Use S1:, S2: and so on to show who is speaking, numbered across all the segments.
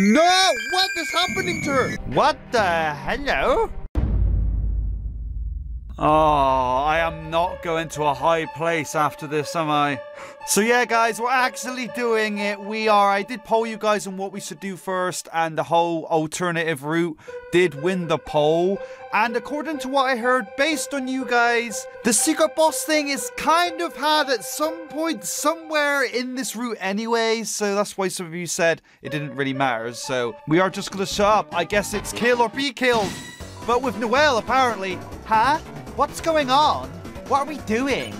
S1: No! What is happening to her?
S2: What the hello? Oh, I am not going to a high place after this, am I? So yeah, guys, we're actually doing it. We are. I did poll you guys on what we should do first, and the whole alternative route did win the poll. And according to what I heard, based on you guys, the secret boss thing is kind of had at some point somewhere in this route anyway. So that's why some of you said it didn't really matter. So we are just gonna shut up. I guess it's kill or be killed. But with Noelle, apparently. Huh? What's going on? What are we doing?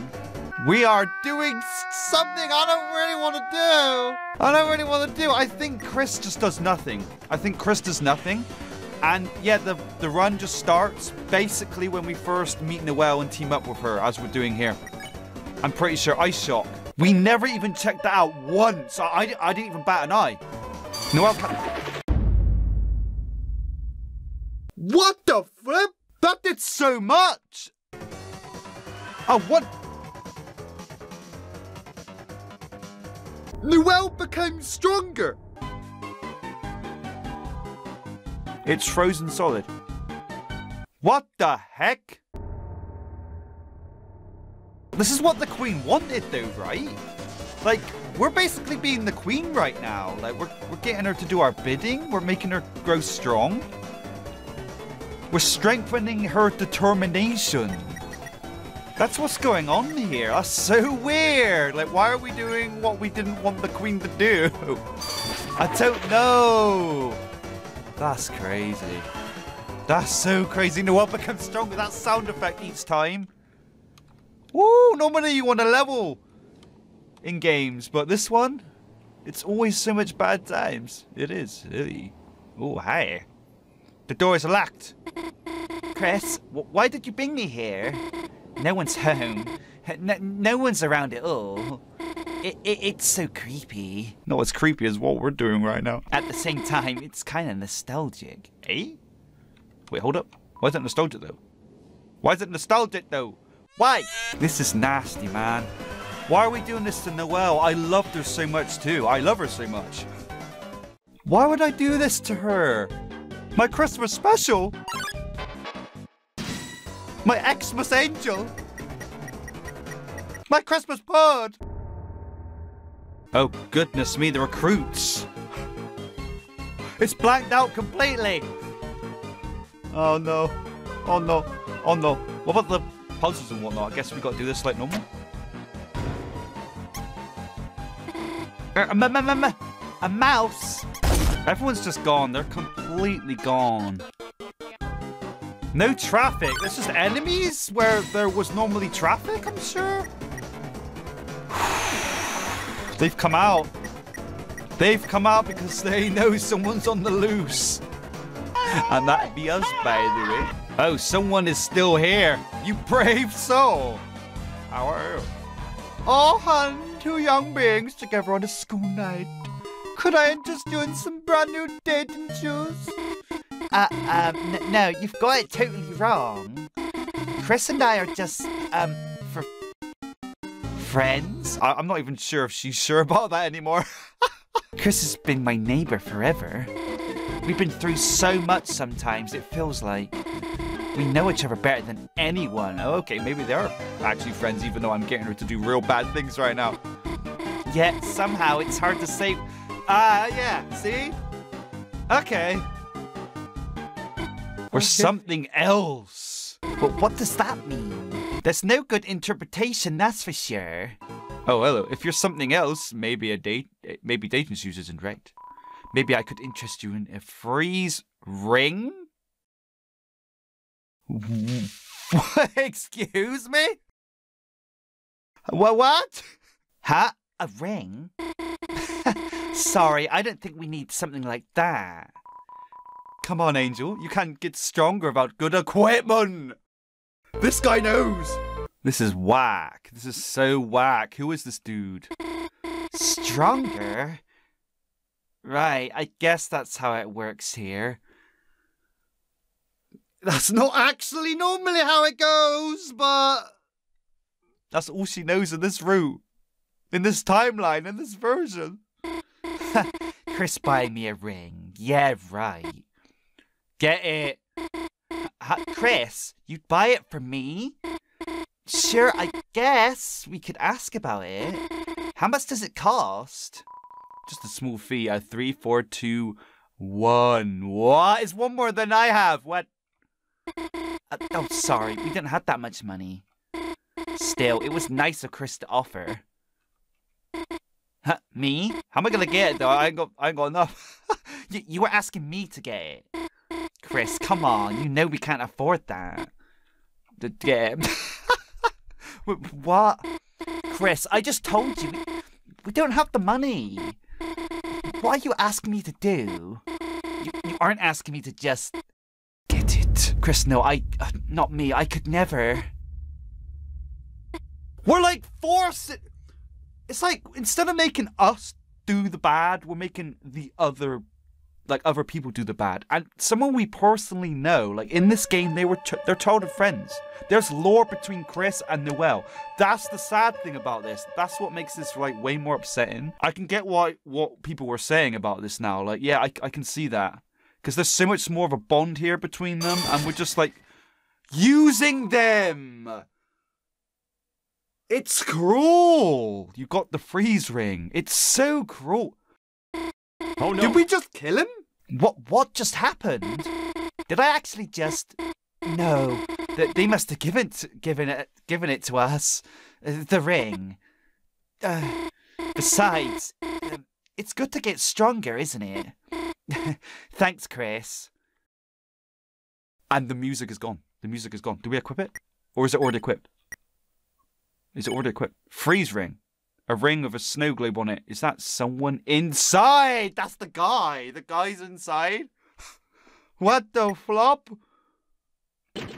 S2: We are doing something I don't really want to do. I don't really want to do. I think Kris just does nothing. I think Kris does nothing. And yeah, the, the run just starts basically when we first meet Noelle and team up with her, as we're doing here. I'm pretty sure Ice Shock. We never even checked that out once. I, I, I didn't even bat an eye. Noelle.
S1: What the flip?
S2: That did so much! Oh, what?
S1: Noelle became stronger.
S2: It's frozen solid. What the heck? This is what the queen wanted though, right? Like, we're basically being the queen right now. Like, we're, we're getting her to do our bidding. We're making her grow strong. We're strengthening her determination. That's what's going on here. That's so weird. Like, why are we doing what we didn't want the queen to do? I don't know. That's crazy. That's so crazy. Noelle becomes strong with that sound effect each time. Woo! Normally you want a level in games, but this one, it's always so much bad times. It is. Really. Oh, hi. The door is locked. Kris, wh- why did you bring me here? No one's home. No, no one's around at all. It, it, it's so creepy. Not as creepy as what we're doing right now. At the same time, it's kind of nostalgic. Eh? Wait, hold up. Why is it nostalgic though? Why is it nostalgic though? Why? This is nasty, man. Why are we doing this to Noelle? I loved her so much too. I love her so much. Why would I do this to her? My Christmas special? My Xmas angel? My Christmas bird? Oh goodness me, the recruits! It's blanked out completely! Oh no. Oh no. Oh no. What about the puzzles and whatnot? I guess we gotta do this like normal. Uh, A, m- m- a mouse! Everyone's just gone. They're completely gone. No traffic. There's just enemies where there was normally traffic, I'm sure. They've come out. They've come out because they know someone's on the loose. And that'd be us, by the way. Oh, someone is still here. You brave soul. How are you? Oh, hun, two young beings together on a school night. Could I interest you in some brand new dating shoes? Uh, um, no, you've got it totally wrong. Kris and I are just, um, for friends. I- I'm not even sure if she's sure about that anymore. Kris has been my neighbor forever. We've been through so much sometimes, it feels like. We know each other better than anyone. Oh, okay, maybe they are actually friends, even though I'm getting her to do real bad things right now. Yet, somehow, it's hard to say. Ah, yeah, see? Okay. Or something else. But what does that mean? There's no good interpretation, that's for sure. Oh, hello. If you're something else, maybe a date, eh, maybe dating shoes isn't right. Maybe I could interest you in a freeze ring? Excuse me? What? What? Huh? A ring? Sorry, I don't think we need something like that. Come on, Angel. You can't get stronger without good equipment. This guy knows. This is whack. This is so whack. Who is this dude? Stronger? Right, I guess that's how it works here. That's not actually normally how it goes, but that's all she knows in this route, in this timeline, in this version. Kris buy me a ring. Yeah, right. Get it. H- Kris, you'd buy it for me? Sure, I guess we could ask about it. How much does it cost? Just a small fee. A three, four, two, one. What? It's one more than I have. What? Uh, oh, sorry. We didn't have that much money. Still, it was nice of Kris to offer. Huh, me? How am I gonna get it though? I ain't got, I ain't got enough. you, you were asking me to get it. Kris, come on. You know we can't afford that. The it. What? Kris, I just told you. We, we don't have the money. What are you asking me to do? You, you aren't asking me to just get it. Kris, no, I. Uh, not me. I could never. We're like forced. It's like instead of making us do the bad, we're making the other, like other people do the bad. And someone we personally know, like in this game, they were they're childhood friends. There's lore between Kris and Noelle. That's the sad thing about this. That's what makes this like way more upsetting. I can get why what people were saying about this now. Like, yeah, I I can see that because there's so much more of a bond here between them, and we're just like using them. It's cruel. You got the freeze ring. It's so cruel.
S1: Oh no. Did we just kill him?
S2: What what just happened? Did I actually just No. They, they must have given given it given it to us. Uh, The ring. Uh, besides, um, it's good to get stronger, isn't it? Thanks, Kris. And the music is gone. The music is gone. Do we equip it? Or is it already equipped? Is already equipped? Freeze ring. A ring with a snow globe on it. Is that someone inside? That's the guy. The guy's inside. What the flop?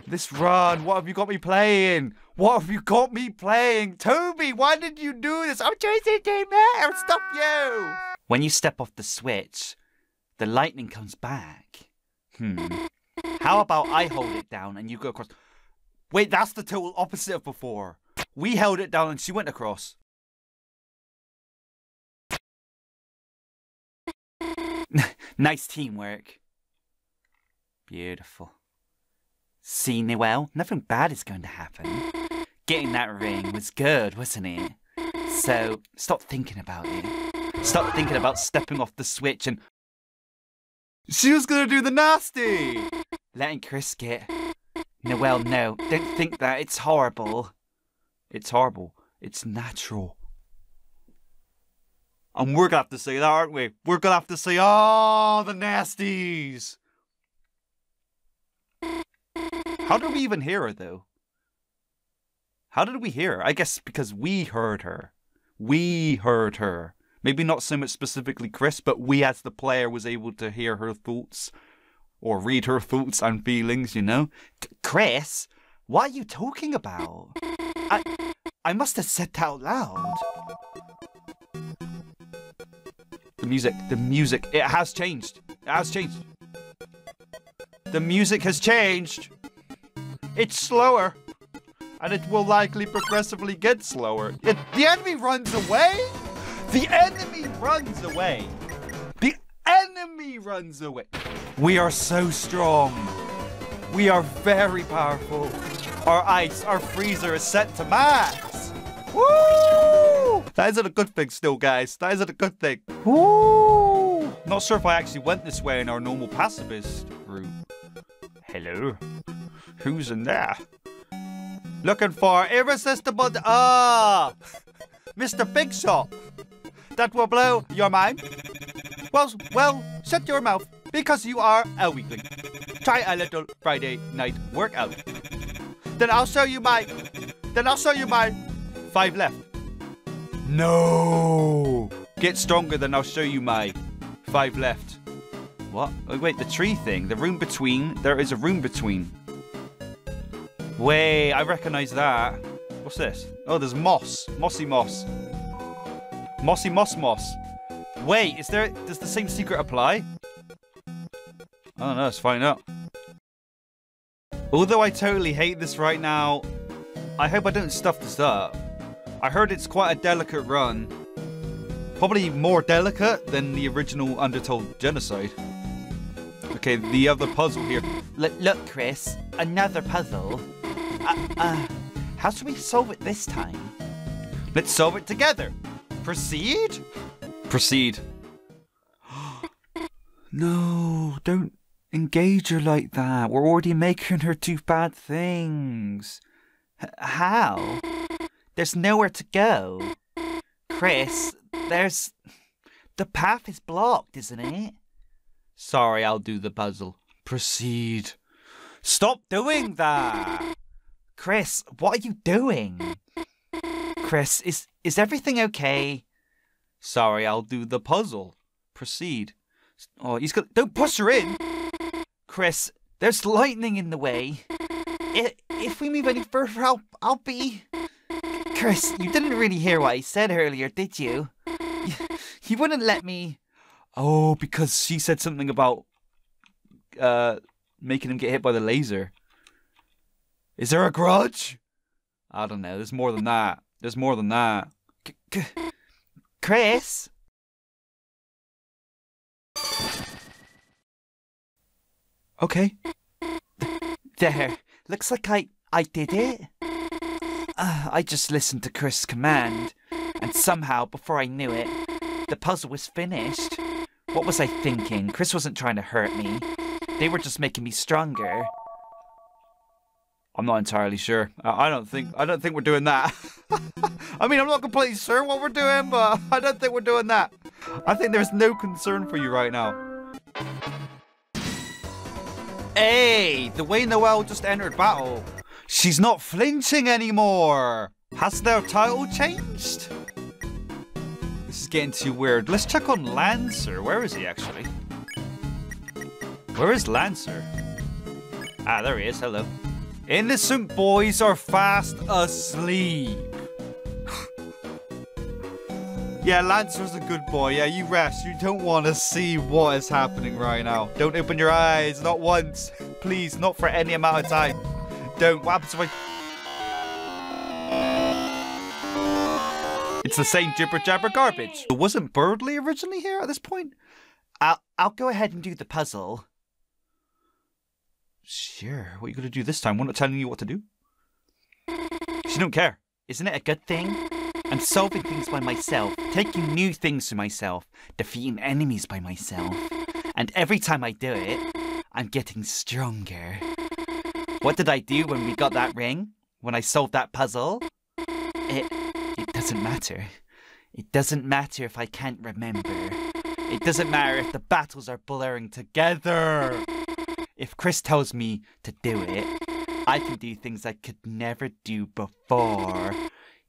S2: This run. What have you got me playing? What have you got me playing? Toby, why did you do this? I'm chasing do I'll stop you. When you step off the switch, the lightning comes back. Hmm. How about I hold it down and you go across? Wait, that's the total opposite of before. We held it down and she went across. nice teamwork. Beautiful. See, well, nothing bad is going to happen. Getting that ring was good, wasn't it? So, stop thinking about it. Stop thinking about stepping off the switch and. She was gonna do the nasty! Letting Kris get. Noelle, no, don't think that. It's horrible. It's horrible. It's natural. And we're gonna have to say that, aren't we? We're gonna have to say, oh, the nasties! How did we even hear her, though? How did we hear her? I guess because we heard her. We heard her. Maybe not so much specifically Kris, but we as the player was able to hear her thoughts or read her thoughts and feelings, you know? Kris, what are you talking about? I I must have said that out loud. The music, the music, it has changed. It has changed. The music has changed. It's slower. And it will likely progressively get slower. It, the enemy runs away? The enemy runs away. The enemy runs away. We are so strong. We are very powerful. Our ice, our freezer is set to max. Woo! That isn't a good thing still, guys. That isn't a good thing. Woo! Not sure if I actually went this way in our normal pacifist group. Hello? Who's in there? Looking for irresistible. Ah! Mr. Big Shot! That will blow your mind. Well, well, shut your mouth because you are a weakling. Try a little Friday night workout. Then I'll show you my. Then I'll show you my five left. No! Get stronger, then I'll show you my five left. What? Oh, wait, the tree thing. The room between. There is a room between. Wait, I recognize that. What's this? Oh, there's moss. Mossy moss. Mossy moss moss. Wait, is there. Does the same secret apply? I don't know, let's find out. Although I totally hate this right now, I hope I don't stuff this up. I heard it's quite a delicate run. Probably more delicate than the original Undertale Genocide. Okay, the other puzzle here.
S3: Look, look, Kris, another puzzle. Uh, uh, how should we solve it this time?
S2: Let's solve it together. Proceed? Proceed. no, don't engage her like that. We're already making her do bad things.
S3: H- how? There's nowhere to go. Kris, there's. The path is blocked, isn't it?
S2: Sorry, I'll do the puzzle. Proceed. Stop doing that!
S3: Kris, what are you doing? Kris, is is everything okay?
S2: Sorry, I'll do the puzzle. Proceed. Oh, he's got. Don't push her in!
S3: Kris, there's lightning in the way. I- If we move any further, I'll, I'll be. Kris, you didn't really hear what I said earlier, did you? You, you wouldn't let me.
S2: Oh, because she said something about uh making him get hit by the laser. Is there a grudge? I don't know. There's more than that. There's more than that.
S3: C- Kris?
S2: Okay.
S3: There. Looks like I, I did it. Uh, I just listened to Kris' command, and somehow, before I knew it, the puzzle was finished. What was I thinking? Kris wasn't trying to hurt me. They were just making me stronger.
S2: I'm not entirely sure. I I don't think I don't think we're doing that. I mean, I'm not completely sure what we're doing, but I don't think we're doing that. I think there's no concern for you right now. Hey, the way Noelle just entered battle. She's not flinching anymore. Has their title changed? This is getting too weird. Let's check on Lancer. Where is he actually? Where is Lancer? Ah, there he is. Hello. Innocent boys are fast asleep. Yeah, Lancer's a good boy. Yeah, you rest. You don't want to see what is happening right now. Don't open your eyes, not once. Please, not for any amount of time. Don't. What happens if I... It's the same jibber jabber garbage. It Wasn't Berdly originally here at this point?
S3: I'll, I'll go ahead and do the puzzle.
S2: Sure. What are you going to do this time? We're not telling you what to do. She don't care.
S3: Isn't it a good thing? I'm solving things by myself, taking new things to myself, defeating enemies by myself. And every time I do it, I'm getting stronger. What did I do when we got that ring? When I solved that puzzle? It it doesn't matter. It doesn't matter if I can't remember. It doesn't matter if the battles are blurring together. If Kris tells me to do it, I can do things I could never do before.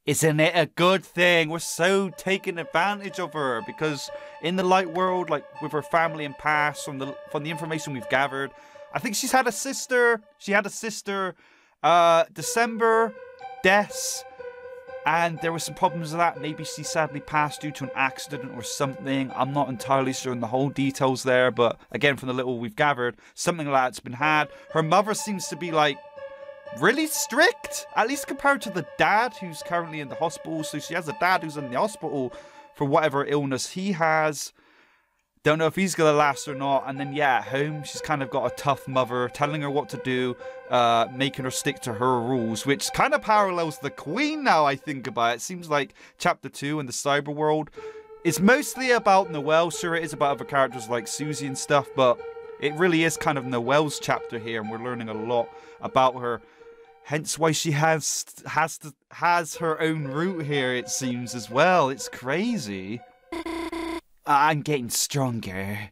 S2: Isn't it a good thing? We're so taking advantage of her because in the light world, like with her family and past, from the from the information we've gathered, I think she's had a sister. She had a sister, uh, December, Des, and there were some problems with that. Maybe she sadly passed due to an accident or something. I'm not entirely sure on the whole details there, but again, from the little we've gathered, something like that's been had. Her mother seems to be like really strict, at least compared to the dad who's currently in the hospital. So she has a dad who's in the hospital for whatever illness he has. Don't know if he's gonna last or not. And then yeah, at home she's kind of got a tough mother, telling her what to do, uh, making her stick to her rules, which kind of parallels the Queen. Now I think about it, it seems like Chapter Two in the cyber world is mostly about Noelle. Sure, it is about other characters like Susie and stuff, but it really is kind of Noelle's chapter here, and we're learning a lot about her. Hence why she has has to, has her own route here. It seems as well. It's crazy.
S3: I'm getting stronger.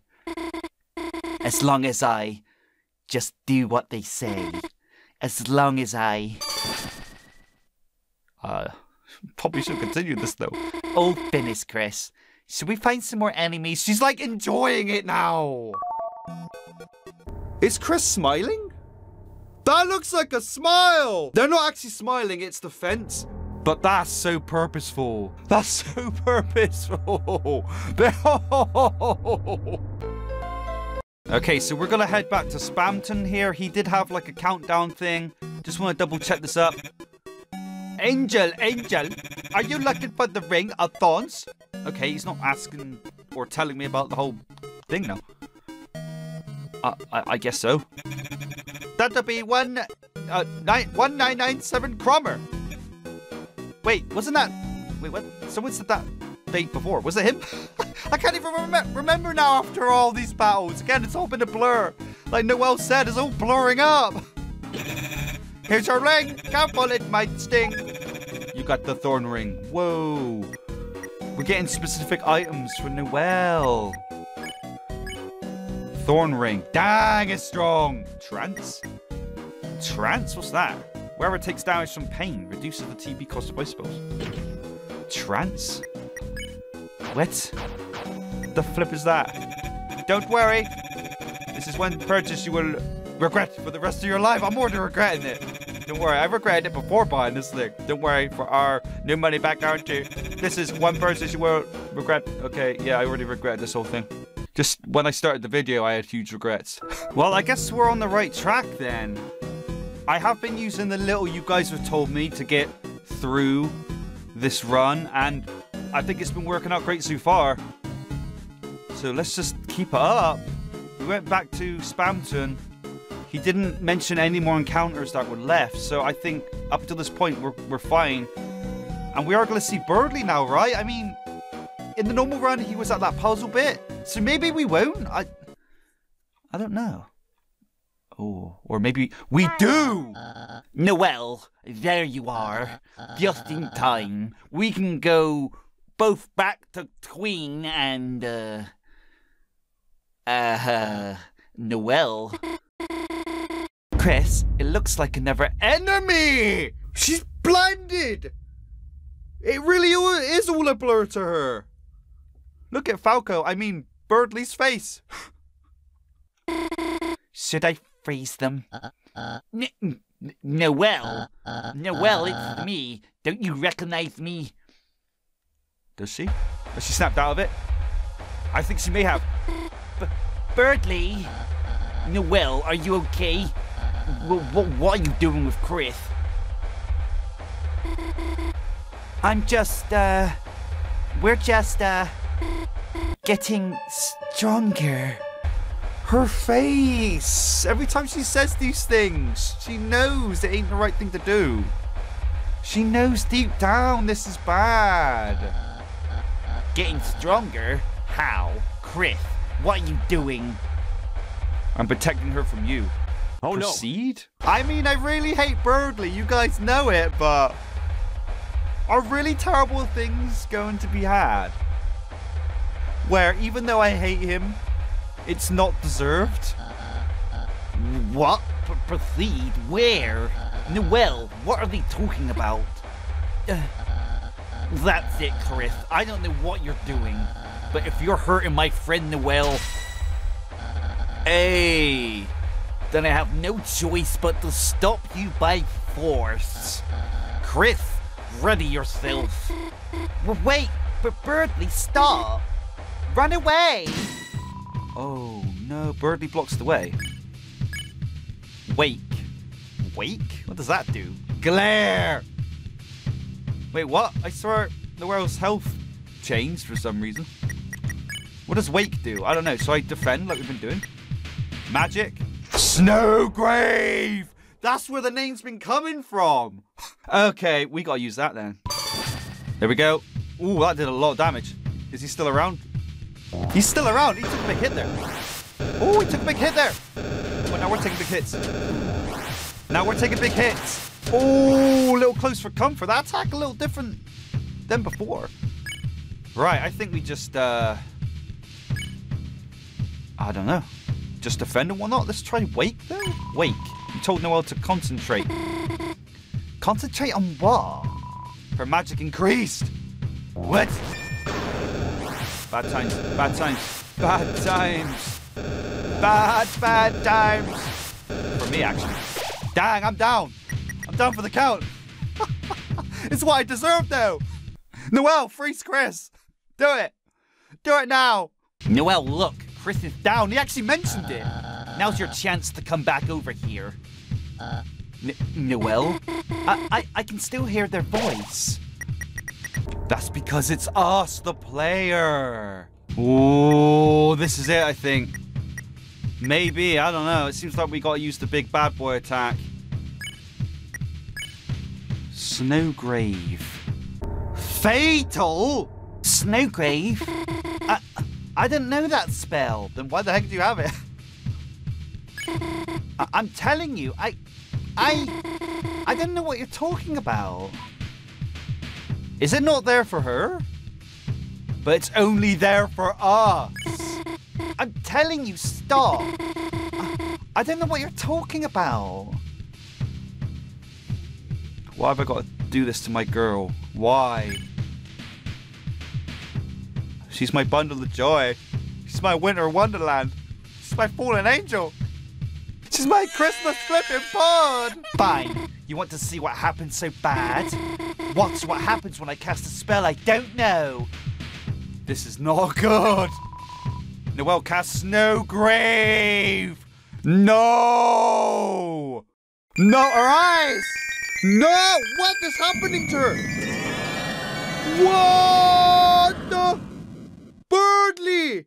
S3: As long as I just do what they say. As long as I.
S2: Uh, probably should continue this though.
S3: Oh, finished, Kris. Should we find some more enemies?
S2: She's like enjoying it now. Is Kris smiling? That looks like a smile. They're not actually smiling, it's the fence. But that's so purposeful. That's so purposeful. okay, so we're gonna head back to Spamton here. He did have like a countdown thing. Just want to double check this up. Angel, Angel, are you looking for the ring of thorns? Okay, he's not asking or telling me about the whole thing now.
S3: Uh, I, I guess so.
S2: That'll be one, uh, nine, one nine nine seven Kromer. Wait, wasn't that? Wait, what? Someone said that date before. Was it him? I can't even rem- remember now after all these battles. Again, it's all been a blur. Like Noelle said, it's all blurring up. Here's your ring. Careful, it might sting. You got the thorn ring. Whoa. We're getting specific items for Noelle. Thorn ring. Dang, it's strong. Trance? Trance? What's that? Wherever it takes damage from pain, reduces the TP cost of ice spells. Trance? What? The flip is that? Don't worry. This is one purchase you will regret for the rest of your life. I'm already regretting it. Don't worry, I regretted it before buying this thing. Don't worry for our new money back guarantee. This is one purchase you will regret. Okay, yeah, I already regret this whole thing. Just when I started the video, I had huge regrets. well, I guess we're on the right track then. I have been using the little you guys have told me to get through this run, and I think it's been working out great so far. So let's just keep it up. We went back to Spamton. He didn't mention any more encounters that were left, so I think up to this point we're, we're fine. And we are going to see Berdly now, right? I mean, in the normal run he was at that puzzle bit, so maybe we won't. I, I don't know. Oh, or maybe we do.
S3: Noelle, there you are. Just in time. We can go both back to Queen and, uh. Uh. Noelle. Kris, it looks like another
S2: Enemy! She's blinded! It really is all a blur to her. Look at Falco, I mean, Berdly's face.
S3: Should I freeze them? N- n- Noelle? Noelle, it's me. Don't you recognize me?
S2: Does she? Has she snapped out of it? I think she may have.
S3: Berdly? Noelle, are you okay? W- what are you doing with Kris? I'm just, uh. We're just, uh. Getting stronger.
S2: Her face! Every time she says these things, she knows it ain't the right thing to do. She knows deep down this is bad.
S3: Getting stronger? How? Kris, what are you doing?
S2: I'm protecting her from you.
S1: Oh no.
S2: Proceed? I mean, I really hate Berdly. You guys know it, but are really terrible things going to be had? Where even though I hate him, it's not deserved.
S3: What? P- proceed? Where? Noelle, what are they talking about? That's it, Kris. I don't know what you're doing, but if you're hurting my friend Noelle, hey, then I have no choice but to stop you by force. Kris, ready yourself. Wait, but Berdly, stop! Run away!
S2: Oh no, Berdly blocks the way.
S3: Wake.
S2: Wake? What does that do? Glare! Wait, what? I swear the world's health changed for some reason. What does Wake do? I don't know. So I defend like we've been doing? Magic? Snowgrave! That's where the name's been coming from. okay, we gotta use that then. There we go. Ooh, that did a lot of damage. Is he still around? He's still around. He took a big hit there. Oh, he took a big hit there. But now we're taking big hits. Now we're taking big hits. Oh, a little close for comfort. That attack a little different than before. Right, I think we just, uh... I don't know. Just defend and whatnot. Let's try Wake, though. Wake. You told Noelle to concentrate. Concentrate on what? Her magic increased. What? Bad times. Bad times. Bad times. Bad, bad times. For me, actually. Dang, I'm down. I'm down for the count. it's what I deserve, though. Noelle, freeze Kris. Do it. Do it now.
S3: Noelle, look, Kris is
S2: Down. He actually mentioned it.
S3: Now's your chance to come back over here. N- Noelle? I-, I I can still hear their voice.
S2: That's because it's us, the player. Oh, this is it, I think.
S3: Maybe, I don't know. It seems like we gotta use the big bad boy attack. Snowgrave.
S2: Fatal?
S3: Snowgrave? I, I didn't know that spell.
S2: Then why the heck do you have it?
S3: I, I'm telling you, I, I, I don't know what you're talking about.
S2: Is it not there for her? But it's only there for us.
S3: I'm telling you, stop. I, don't know what you're talking about. Why have I got to do this to my girl? Why?
S2: She's my bundle of joy. She's my winter wonderland. She's my fallen angel. She's my Christmas flipping pod.
S3: Fine. You want to see what happens so bad? What's what happens when I cast a spell I don't know.
S2: This is not good. Noelle cast Snowgrave. No. Not her eyes. No. What is happening to her? What the? Berdly.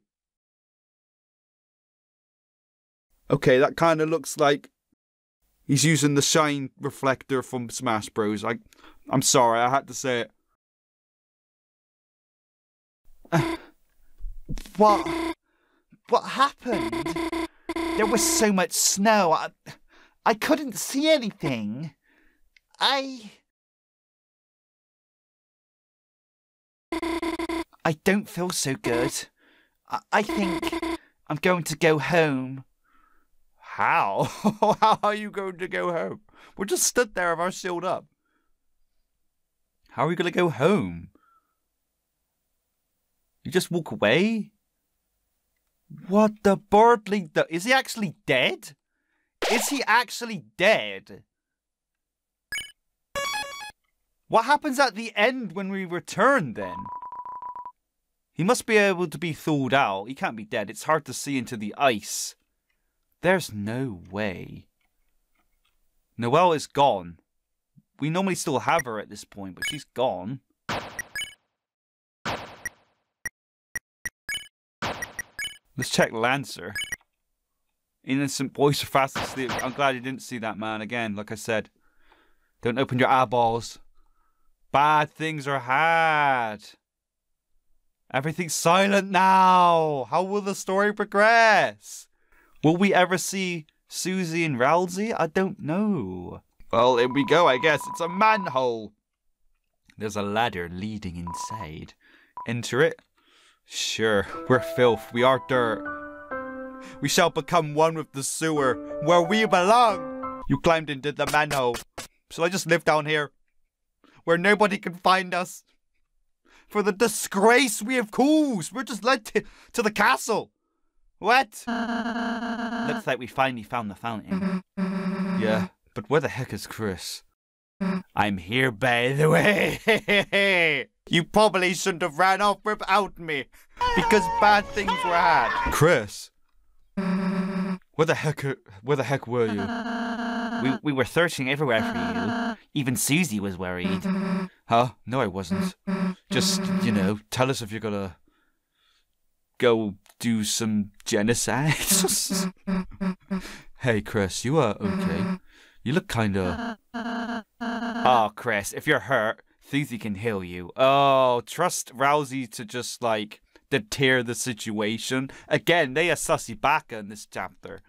S2: Okay, that kind of looks like he's using the shine reflector from Smash Bros. I, I'm sorry, I had to say it.
S3: What? What happened? There was so much snow. I, I couldn't see anything. I. I don't feel so good. I, I think I'm going to go home.
S2: How? How are you going to go home? We're just stood there with our shield up. How are we going to go home? You just walk away? What the birdly? Is he actually dead? Is he actually dead? What happens at the end when we return then? He must be able to be thawed out. He can't be dead. It's hard to see into the ice. There's no way. Noelle is gone. We normally still have her at this point, but she's gone. Let's check Lancer. Innocent boys are fast asleep. I'm glad you didn't see that man again, like I said. Don't open your eyeballs. Bad things are had. Everything's silent now. How will the story progress? Will we ever see Susie and Ralsei? I don't know. Well, here we go, I guess. It's a manhole. There's a ladder leading inside. Enter it. Sure, we're filth, we are dirt. We shall become one with the sewer, where we belong. You climbed into the manhole. Shall I just live down here? Where nobody can find us? For the disgrace we have caused, we're just led to, to the castle. What?
S3: Uh, Looks like we finally found the fountain.
S2: Yeah, but where the heck is Kris? I'm here, by the way. you probably shouldn't have ran off without me, because bad things were had. Kris, where the heck, where the heck were you?
S3: We we were searching everywhere for you. Even Susie was worried.
S2: Huh? No, I wasn't. Just you know, tell us if you're gonna go do some genocide. hey, Kris, you are okay. You look kinda.
S3: Oh, Kris, if you're hurt, Susie can heal you.
S2: Oh, trust Ralsei to just like deter the situation. Again, they are sussy baka in this chapter.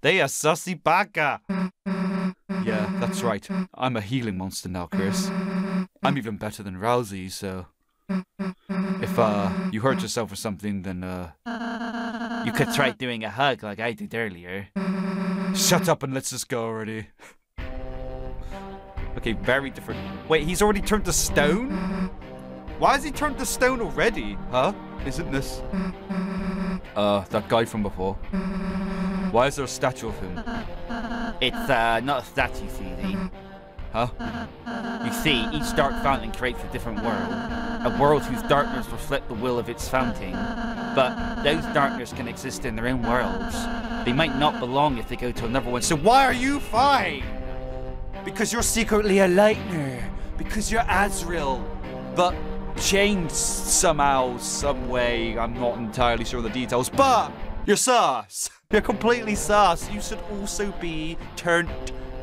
S2: They are sussy baka. Yeah, that's right. I'm a healing monster now, Kris. I'm even better than Ralsei, so if uh you hurt yourself or something, then uh
S3: You could try doing a hug like I did earlier.
S2: shut up and let's just go already. Okay, very different. Wait, he's already turned to stone? Why has he turned to stone already? Huh? Isn't this uh that guy from before? Why is there a statue of him?
S3: It's uh not a statue, Susie.
S2: Huh?
S3: You see, each dark fountain creates a different world. A world whose darkness reflect the will of its fountain. But those darkness can exist in their own worlds. They might not belong if they go to another one.
S2: So why are you fine? Because you're secretly a lightner. Because you're Asriel. But changed somehow, some way. I'm not entirely sure of the details. But You're sus. You're completely sus. You should also be turned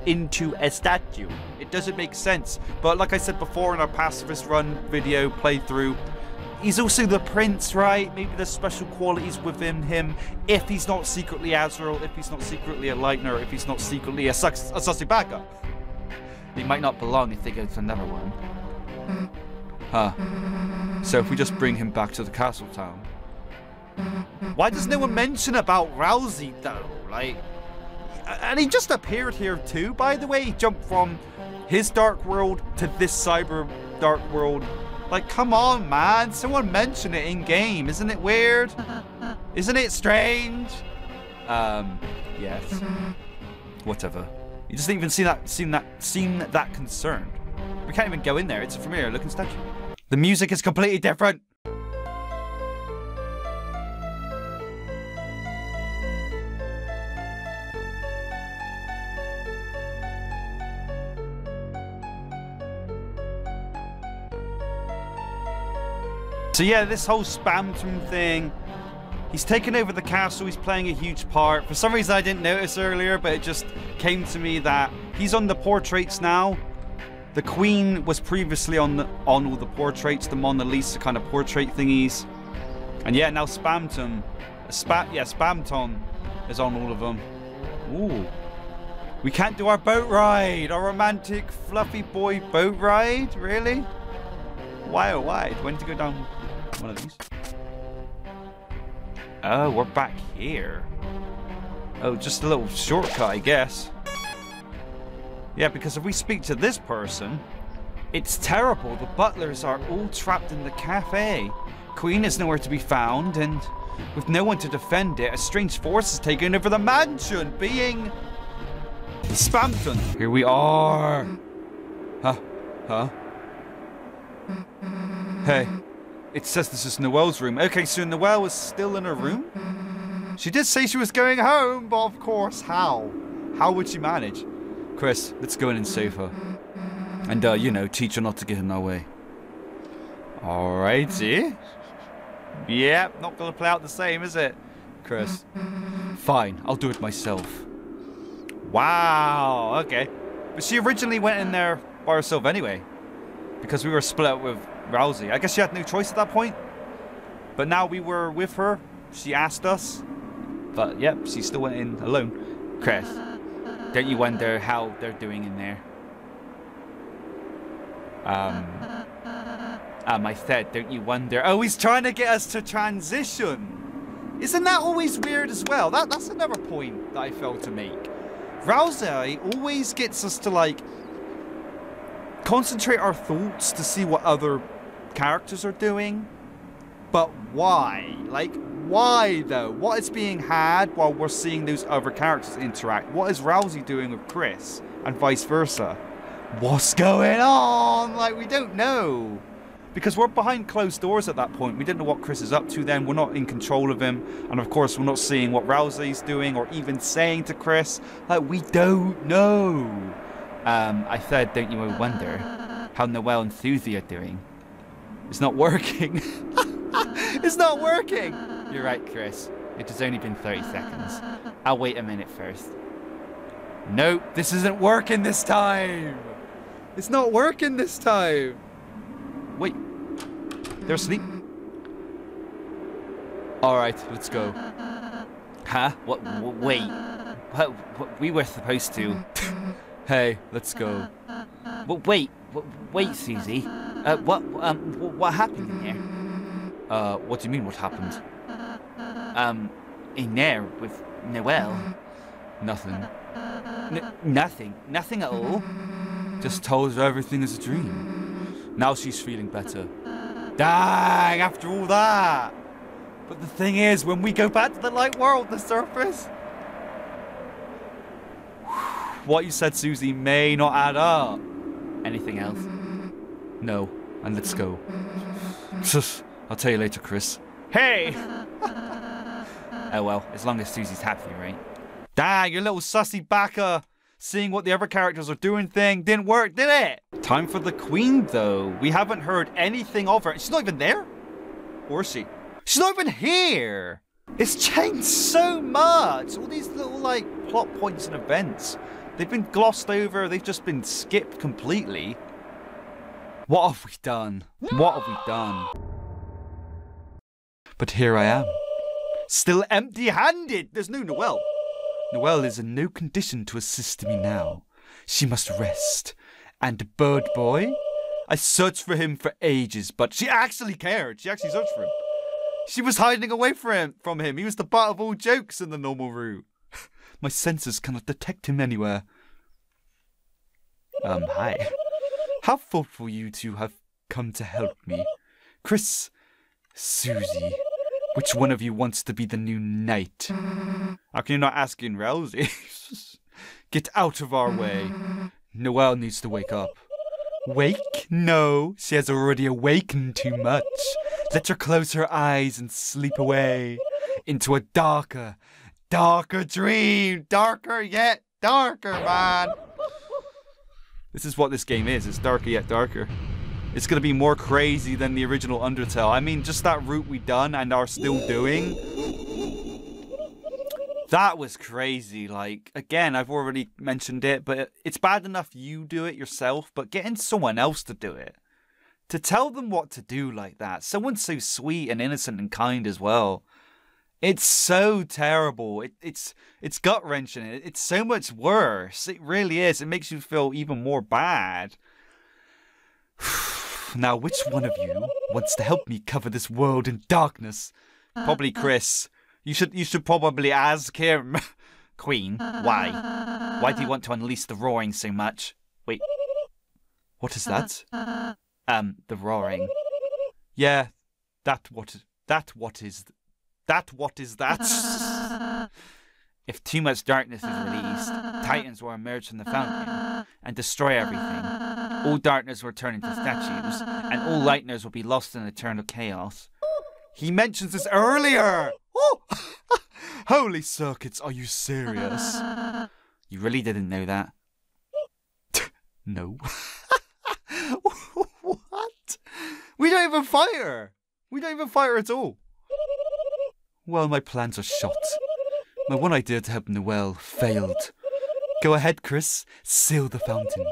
S2: into a statue. It doesn't make sense. But like I said before in our pacifist run video playthrough, he's also the prince, right? Maybe there's special qualities within him. If he's not secretly Asriel, if he's not secretly a Lightner, if he's not secretly a, Sus- a Susibaka.
S3: He might not belong if they go to another one.
S2: Huh. So if we just bring him back to the castle town. Why does no one mention about Ralsei though? Like, and he just appeared here too, by the way. He jumped from his dark world to this cyber dark world. Like, come on, man. Someone mention it in game. Isn't it weird? Isn't it strange? Um, yes. Whatever. He doesn't even seem that seem that seem that concerned. We can't even go in there. It's a familiar looking statue. The music is completely different. So yeah, this whole Spamton thing, he's taken over the castle, he's playing a huge part. For some reason I didn't notice earlier, but it just came to me that he's on the portraits now. The Queen was previously on the, on all the portraits, the Mona Lisa kind of portrait thingies. And yeah, now Spamton, Spa, yeah, Spamton is on all of them. Ooh. We can't do our boat ride, our romantic fluffy boy boat ride, really? Why oh why? Need to go down one of these? Oh, we're back here. Oh, just a little shortcut, I guess. Yeah, because if we speak to this person, it's terrible. The butlers are all trapped in the cafe. Queen is nowhere to be found, and with no one to defend it, a strange force has taken over the mansion, being Spamton. Here we are. Huh? Huh? Hey, it says this is Noelle's room. Okay, so Noelle was still in her room? She did say she was going home, but of course, how? How would she manage? Kris, let's go in and save her. And, uh, you know, teach her not to get in our way. Alrighty. Yep, not gonna play out the same, is it? Kris. Fine, I'll do it myself. Wow, okay. But she originally went in there by herself anyway. Because we were split up with Ralsei. I guess she had no choice at that point. But now we were with her. She asked us. But yep, she still went in alone.
S3: Kris, don't you wonder how they're doing in there?
S2: Um,
S3: Um, I said, don't you wonder?
S2: oh, he's trying to get us to transition. Isn't that always weird as well? That That's another point that I failed to make. Ralsei always gets us to like concentrate our thoughts to see what other characters are doing. But why? Like, why though? What is being had while we're seeing those other characters interact? What is Ralsei doing with Kris? And vice versa? What's going on? Like, we don't know. Because we're behind closed doors at that point. We didn't know what Kris is up to then. We're not in control of him. And of course, we're not seeing what Ralsei's doing or even saying to Kris. Like, we don't know.
S3: Um, I said, don't you wonder how Noelle and Susie are doing?
S2: It's not working. it's not working.
S3: You're right, Kris. It has only been 30 seconds. I'll wait a minute first.
S2: Nope, this isn't working this time. It's not working this time. Wait, they're asleep. All right, let's go.
S3: Huh? What? w- wait. What, what? We were supposed to.
S2: Hey, let's go.
S3: Well, wait. W- Wait, Susie. Uh, what? Um, wh- what happened in there?
S2: Uh, what do you mean? What happened?
S3: Um, in there with Noelle.
S2: Nothing.
S3: N- nothing. Nothing at all.
S2: Just told her everything is a dream. Now she's feeling better. Dang, after all that. But the thing is, when we go back to the light world, the surface, what you said, Susie, may not add up.
S3: Anything else?
S2: No, and let's go. I'll tell you later, Kris.
S3: Hey! oh well, as long as Susie's happy, right?
S2: Dang, your little sussy backer seeing what the other characters are doing thing didn't work, did it? Time for the queen, though. We haven't heard anything of her. She's not even there? Or is she? She's not even here! It's changed so much. All these little like plot points and events, they've been glossed over. They've just been skipped completely. What have we done? What have we done? But here I am, still empty-handed. There's no Noelle. Noelle is in no condition to assist me now. She must rest. And Bird Boy? I searched for him for ages, but she actually cared. She actually searched for him. She was hiding away from him. From him. He was the butt of all jokes in the normal route. My senses cannot detect him anywhere. Um, hi. How thoughtful you two have come to help me. Kris, Susie, which one of you wants to be the new knight? How can you not ask in Ralsei? Get out of our way. Noelle needs to wake up. Wake? No, she has already awakened too much. Let her close her eyes and sleep away into a darker, darker dream. Darker yet darker, man. This is what this game is. It's darker yet darker. It's to be more crazy than the original Undertale. I mean, just that route we done and are still doing. That was crazy. Like, again, I've already mentioned it, but it's bad enough you do it yourself, but getting someone else to do it. To tell them what to do like that. Someone so sweet and innocent and kind as well. It's so terrible. It, it's it's gut wrenching. It, it's so much worse. It really is. It makes you feel even more bad. now, which one of you wants to help me cover this world in darkness? Uh, probably uh. Kris. You should you should probably ask him. Queen, uh. why? Why do you want to unleash the roaring so much? Wait. What is that? Um, the roaring. Yeah, that what that what is that what is that? if too much darkness is released, titans will emerge from the fountain and destroy everything. All darkness will turn into statues, and all lightners will be lost in eternal chaos. He mentions this earlier. Oh! Holy circuits, are you serious? You really didn't know that? no. what? We don't even fire! We don't even fire at all. Well, my plans are shot. My one idea to help Noelle failed. Go ahead, Kris. Seal the fountain.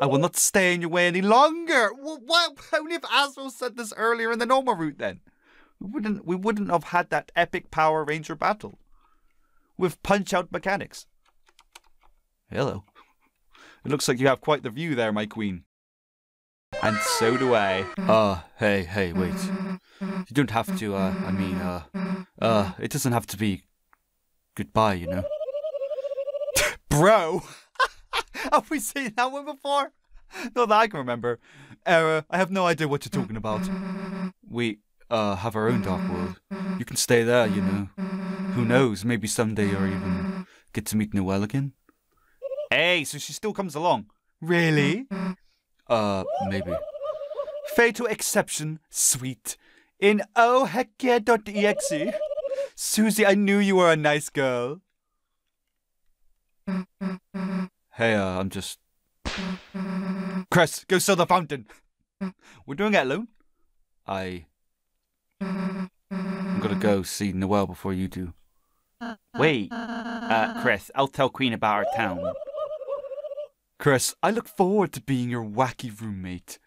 S2: I will not stay in your way any longer. What? Only if Asriel said this earlier in the normal route, then we wouldn't we wouldn't have had that epic Power Ranger battle with punch out mechanics. Hello. It looks like you have quite the view there, my queen. And so do I. Uh, hey, hey, wait. You don't have to, uh, I mean, uh, uh, it doesn't have to be goodbye, you know. Bro! have we seen that one before? Not that I can remember. Uh, I have no idea what you're talking about. We, uh, have our own dark world. You can stay there, you know. Who knows, maybe someday you'll even get to meet Noelle again. Hey, so she still comes along. Really? Uh, maybe. Fatal exception, sweet. In oh heck yeah.exe. Susie, I knew you were a nice girl. Hey, uh, I'm just. Kris, go sell the fountain. We're doing it alone. I. I'm gonna go see Noelle before you do. Wait, uh, Kris, I'll tell Queen about our town. Kris, I look forward to being your wacky roommate.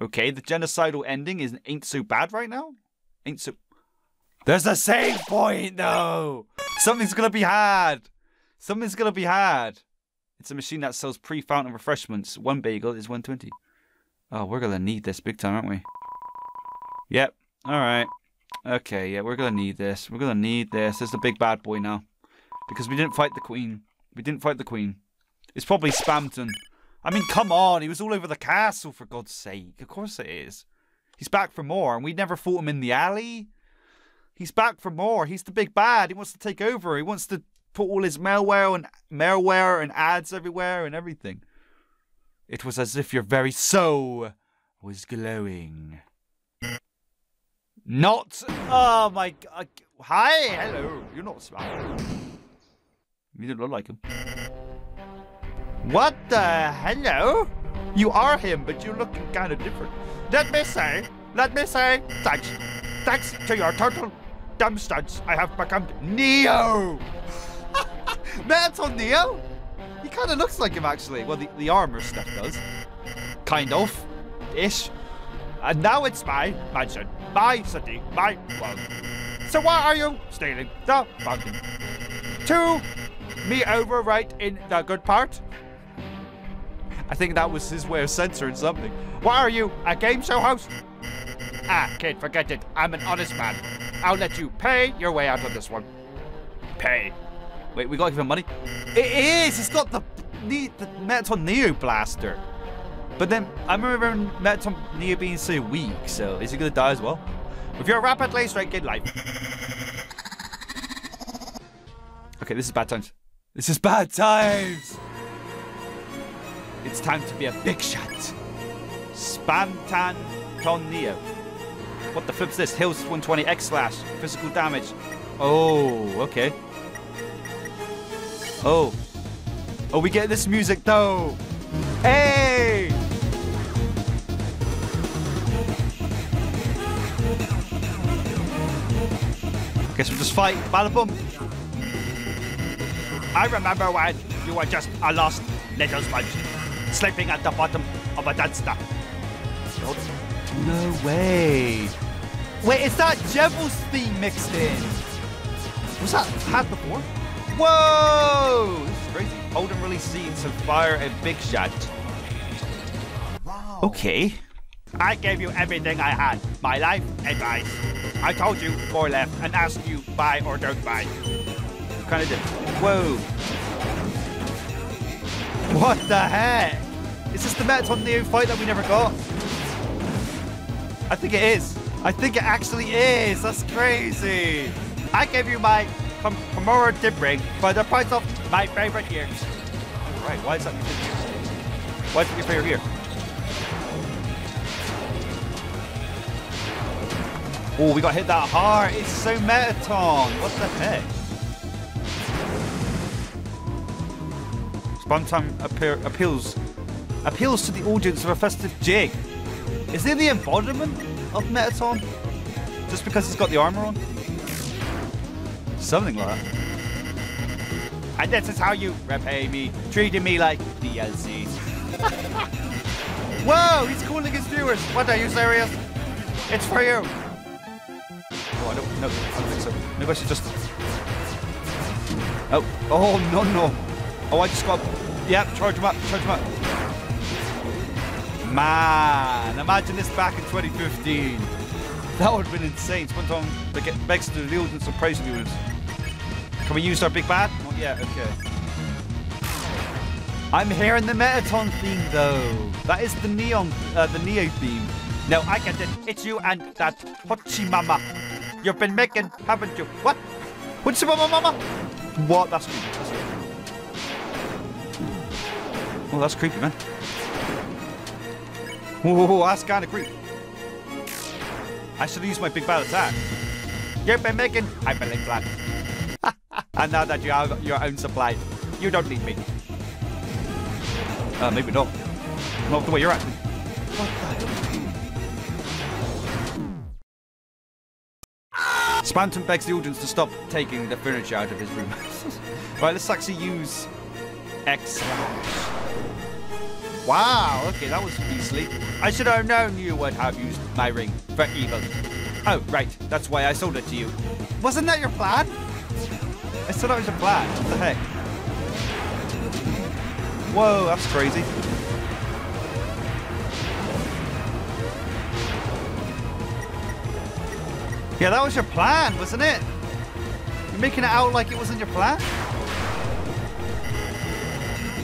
S2: Okay, the genocidal ending is ain't so bad right now. Ain't so. There's a save point though. Something's gonna be had. Something's gonna be had. It's a machine that sells pre-fountain refreshments. One bagel is 120. Oh, we're gonna need this big time, aren't we? Yep. All right. Okay. Yeah, we're gonna need this. We're gonna need this. This is the big bad boy now, because we didn't fight the queen. We didn't fight the queen. It's probably Spamton. I mean, come on. He was all over the castle, for God's sake. Of course it is. He's back for more, and we never fought him in the alley. He's back for more. He's the big bad. He wants to take over. He wants to put all his malware and malware and ads everywhere and everything. It was as if your very soul was glowing. Not. Oh my god. Hi, hello. You're not smart. You don't look like him. What the hello? You are him, but you're looking kind of different. Let me say, let me say, thanks. Thanks to your turtle
S4: dumb stunts, I have become Neo! Mettaton Neo? He kind of looks like him, actually. Well, the, the armor stuff does. Kind of. Ish. And now it's my mansion, my city, my world. So why are you stealing the fountain? To me over right in the good part? I think that was his way of censoring something. Why are you a game show host? Ah, kid, forget it. I'm an honest man. I'll let you pay your way out of this one. Pay.
S2: Wait, we gotta give him money?
S4: It is! It's got the, the, the Mettaton Neo blaster.
S2: But then, I remember Mettaton Neo being so weak, so is he gonna die as well?
S4: If you're With your rapidly shrinking life.
S2: okay, this is bad times. This is bad times! It's time to be a big shot. Spamton Ton Neo. What the flip's this? Hills 120 X slash. Physical damage. Oh, okay. Oh. Oh, we get this music though. Hey! Guess we'll just fight. Bada boom.
S4: I remember when you were just a lost little sponge, sleeping at the bottom of a dumpster.
S2: No way. Wait, is that Jevil's theme mixed in? Was that had before? Whoa! This is crazy. Hold and release scenes of fire and big shot. Wow. Okay.
S4: I gave you everything I had. My life advice. I told you go left and asked you buy or don't buy.
S2: Kind of did. Whoa. What the heck? Is this the Mettaton Neo fight that we never got? I think it is. I think it actually is. That's crazy.
S4: I gave you my com commemorative ring for the price of my favorite ears.
S2: All right, why is that your favorite Why is it your favorite ear? Oh, we got hit that hard. It's so Mettaton. What the heck? Spamton appeals appeals to the audience of a festive jig. Is he the embodiment of Mettaton? Just because he's got the armor on? Something like that.
S4: And this is how you repay me, treating me like DLC. Whoa, he's calling his viewers. What, are you serious? It's for you.
S2: Oh, I don't, no, I don't think so. Maybe I should just... Oh, oh, no, no. Oh, I just got... Yep, charge him up, charge him up. Man, imagine this back in 2015. That would have been insane. Spamton the get begs to the audience and the audience. Can we use our big bad? Not yet, okay. I'm hearing the Mettaton theme though. That is the neon, uh, the Neo theme.
S4: No, I get it. It's you and that Hochi Mama. You've been making, haven't you? What?
S2: Hochi Mama Mama? What? That's creepy. That's creepy, man. Whoa, that's kind of creepy. I should use my big bad attack.
S4: You've been making hyperlink plan. and now that you have your own supply, you don't need me.
S2: Uh, maybe not. Not the way you're acting. Spamton begs the audience to stop taking the furniture out of his room. right, let's actually use X Wow, okay, that was beastly. I should have known you would have used my ring for evil. Oh, right, that's why I sold it to you. Wasn't that your plan? I said that was your plan. What the heck? Whoa, that's crazy. Yeah, that was your plan, wasn't it? You're making it out like it wasn't your plan?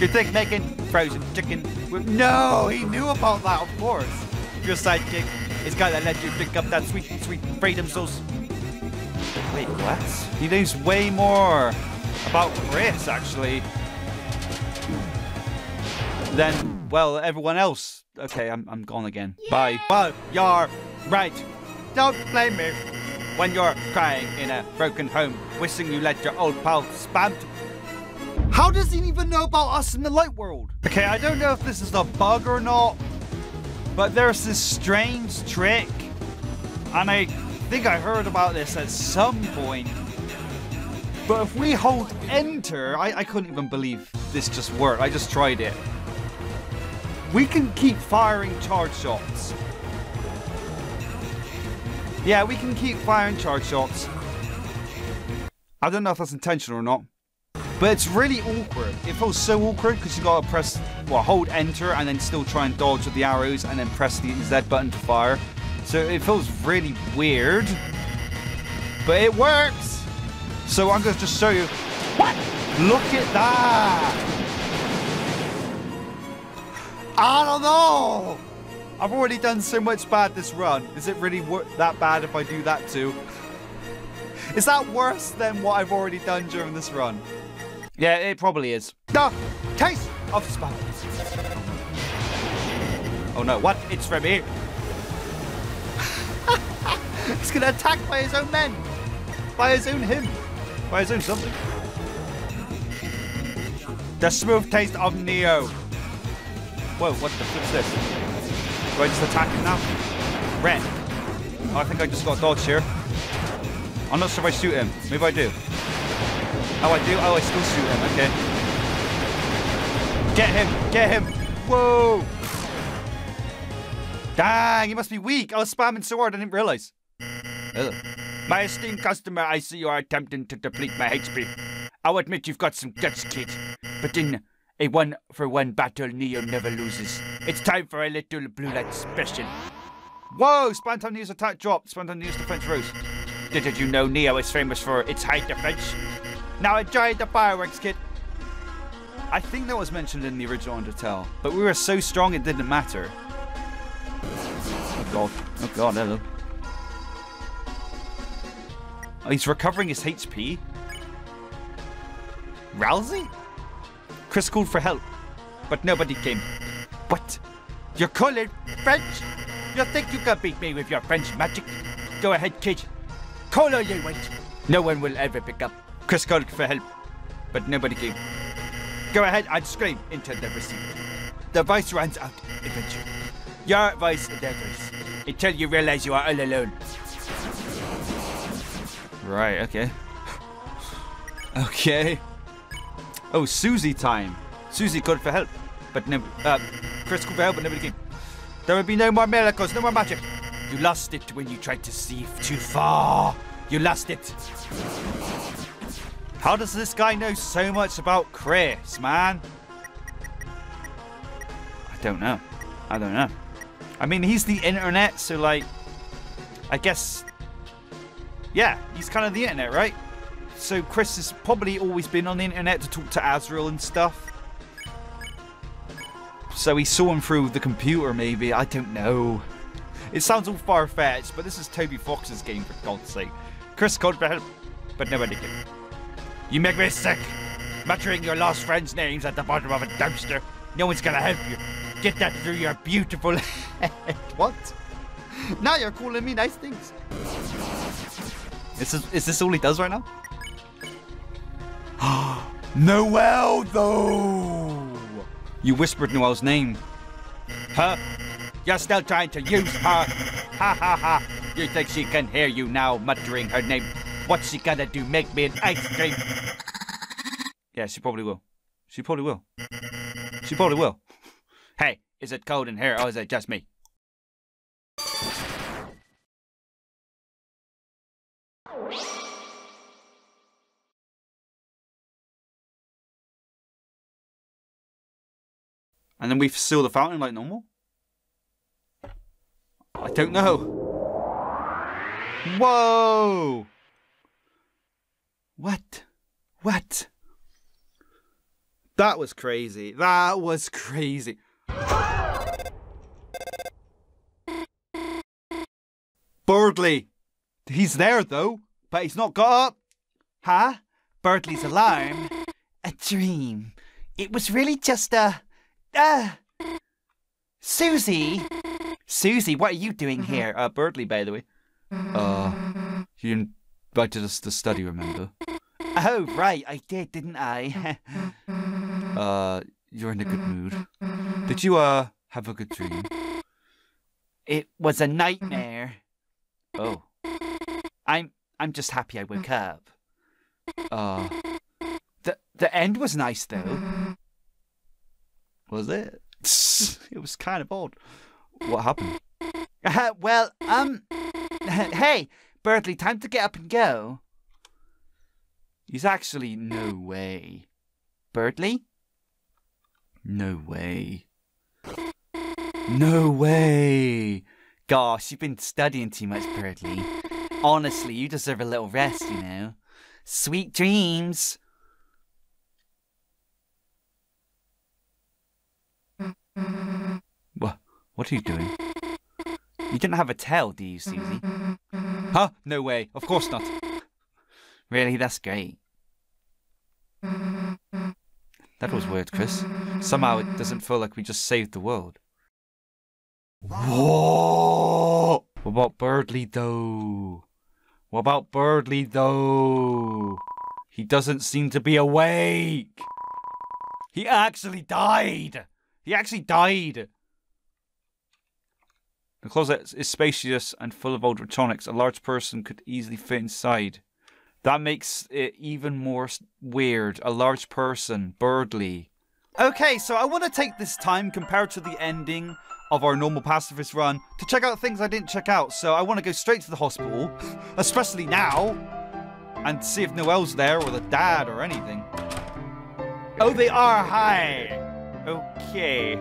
S2: You think making frozen chicken with... No, he knew about that, of course. Your sidekick is gonna let you pick up that sweet, sweet freedom sauce. Wait, what? He knows way more about Kris, actually, than, well, everyone else. Okay, I'm, I'm gone again. Yeah. Bye. Well, you're right. Don't blame me when you're crying in a broken home, wishing you let your old pal spam how does he even know about us in the light world? Okay, I don't know if this is a bug or not, but there's this strange trick, and I think I heard about this at some point. But if we hold enter, I, I couldn't even believe this just worked. I just tried it. We can keep firing charge shots. Yeah, we can keep firing charge shots. I don't know if that's intentional or not. But it's really awkward. It feels so awkward because you gotta press, well, hold enter and then still try and dodge with the arrows and then press the Z button to fire. So it feels really weird. But it works! So I'm gonna just show you. What? Look at that! I don't know! I've already done so much bad this run. Is it really that bad if I do that too? Is that worse than what I've already done during this run? Yeah, it probably is. The taste of spam. Oh no, what? It's from here. He's gonna attack by his own men. By his own him. By his own something. The smooth taste of Neo. Whoa, what the flip's this? Do I just attack him now? Red. Oh, I think I just got dodge here. I'm not sure if I shoot him. Maybe I do. Oh, I do? Oh, I still shoot him. Okay. Get him! Get him! Whoa! Dang, he must be weak. I was spamming so hard I didn't realize. Ugh. My esteemed customer, I see you are attempting to deplete my HP. I'll admit you've got some guts, kid. But in a one-for-one battle, Neo never loses. It's time for a little blue light special. Whoa! Spontaneous attack drop. Spontaneous defense rose. Did you know Neo is famous for its high defense? Now enjoy the fireworks, kid. I think that was mentioned in the original Undertale, but we were so strong it didn't matter. Oh god. Oh god, hello. Oh, he's recovering his HP? Ralsei? Kris called for help, but nobody came. What? You're calling French? You think you can beat me with your French magic? Go ahead, kid. Call all you want. No one will ever pick up. Kris called for help, but nobody came. Go ahead and scream into the receiver. The voice runs out eventually. Your voice endeavors until you realize you are all alone. Right, okay. okay. Oh, Susie time. Susie called for help, but no, uh, Kris called for help, but nobody came. There will be no more miracles, no more magic. You lost it when you tried to see too far. You lost it. How does this guy know so much about Kris, man? I don't know. I don't know. I mean, he's the internet, so like, I guess, yeah, he's kind of the internet, right? So Kris has probably always been on the internet to talk to Asriel and stuff. So he saw him through the computer, maybe. I don't know. It sounds all far-fetched, but this is Toby Fox's game, for God's sake. Kris help, but nobody came. You make me sick. Muttering your lost friends' names at the bottom of a dumpster. No one's gonna help you. Get that through your beautiful head. what? Now you're calling me nice things. Is this, is this all he does right now? Noelle, though! You whispered Noelle's name. Huh? You're still trying to use her? Ha ha ha! You think she can hear you now muttering her name? What's she gonna do? Make me an ice cream? Yeah, she probably will. She probably will. She probably will. Hey, is it cold in here or is it just me? And then we seal the fountain like normal? I don't know. Whoa! What? What? That was crazy. That was crazy. Berdly. He's there though, but he's not got up. Huh? Berdly's alarm? A dream. It was really just a. Uh. Susie? Susie, what are you doing here? Uh, Berdly, by the way. Uh, you invited us to study, remember? Oh, right, I did, didn't I? uh, you're in a good mood. Did you, uh, have a good dream? It was a nightmare. Oh. I'm I'm just happy I woke up. Uh the the end was nice though.
S5: Was it?
S2: It was kind of odd. What happened? Uh, well, um hey, Berdly, time to get up and go. He's actually no way. Berdly? No way. No way. Gosh, you've been studying too much, Berdly. Honestly, you deserve a little rest, you know. Sweet dreams. What? What are you doing? You didn't have a tail, do you, Susie? Huh? No way. Of course not. Really? That's great. That was weird, Kris. Somehow it doesn't feel like we just saved the world. Whoa! What about Berdly, though? What about Berdly, though? He doesn't seem to be awake. He actually died. He actually died. The closet is spacious and full of old electronics. A large person could easily fit inside. That makes it even more weird. A large person, Berdly. Okay, so I want to take this time compared to the ending of our normal pacifist run to check out things I didn't check out. So I want to go straight to the hospital, especially now, and see if Noelle's there or the dad or anything. Oh, they are. Hi. Okay.